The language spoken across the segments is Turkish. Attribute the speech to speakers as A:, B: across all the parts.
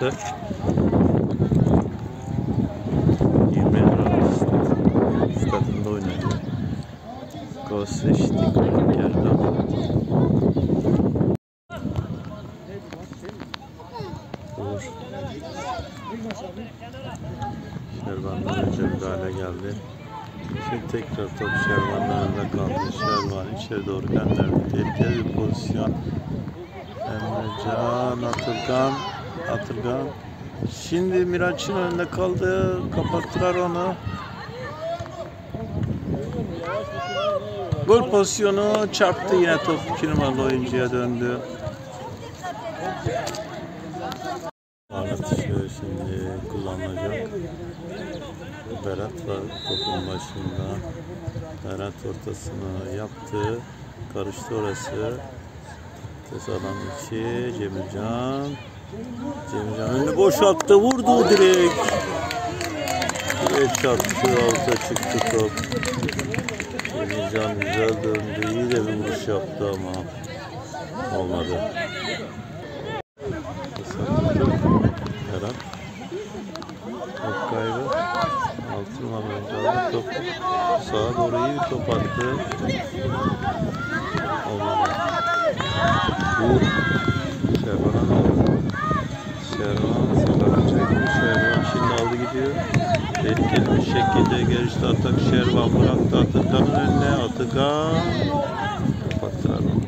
A: burası. 20 lira stadında oynanıyor. Gossi Stikling yerden. Uğur. Şervan'dan önce müdahale geldi. Şimdi tekrar top Şervan'ın önünde kaldı. Şervan içeri doğru gönderdi. Tehlikeli bir pozisyon. Emrecan, Atılgan, Atılgan. Şimdi Miraç'ın önünde kaldı. Kapattılar onu. Gol pozisyonu çarptı yine top 2 numaralı oyuncuya döndü. Şimdi kullanılacak. Berat var topun başında. Berat ortasını yaptı. Karıştı orası. Tesalan içi Cemilcan. Cemilcan önünü boşalttı. Vurdu direkt. Direkt çarptı. Alta çıktı top. Cemilcan güzel döndü. İyi de bir vuruş yaptı ama olmadı. Berat. Top kaybı. Altın numara aldı top. Sağa doğru iyi bir top attı. Şervan'a doğru. Şervan sakatı çekti. Şervan şimdi aldı gidiyor. Bir şekilde gelişti atak. Şervan bıraktı Atakan'ın önüne. Atakan. Kapattılar onu.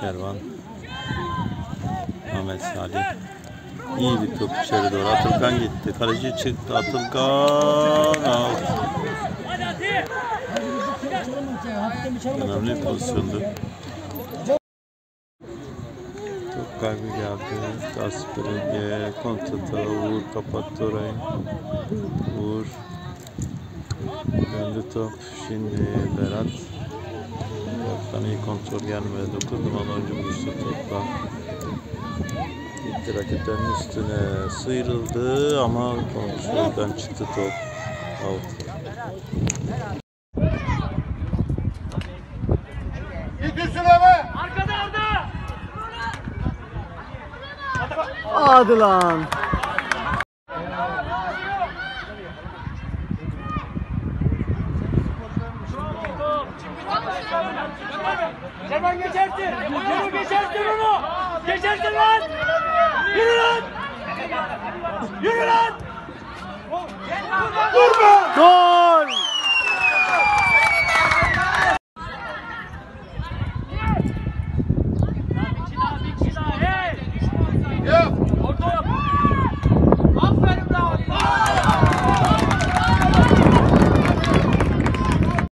A: Şervan. Ahmet Salih. İyi bir top içeri doğru. Atılgan gitti. Kaleci çıktı. Atılgan. Out. Önemli bir pozisyondu. Top kaybı geldi. Gasper'e kontrata Uğur kapattı orayı. Uğur. Döndü top. Şimdi Berat. Toptan iyi kontrol gelmedi. Dokundum ama önce buluştu topla. Gitti rakiplerin üstüne sıyrıldı ama kontrolden çıktı top. Out.
B: Hadi lan.
C: Hemen geçersin. Yürü geçersin onu. Geçersin lan. Yürü lan. Yürü lan.
D: Vurma.
B: Gol!